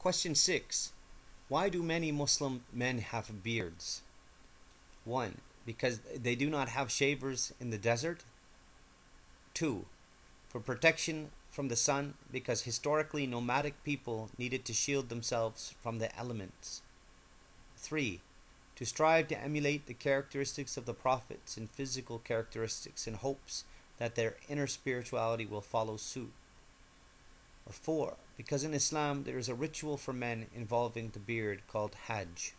Question 6. Why do many Muslim men have beards? 1. Because they do not have shavers in the desert. 2. For protection from the sun, because historically nomadic people needed to shield themselves from the elements. 3. To strive to emulate the characteristics of the prophets in physical characteristics in hopes that their inner spirituality will follow suit. Or 4. Because in Islam there is a ritual for men involving the beard called Hajj.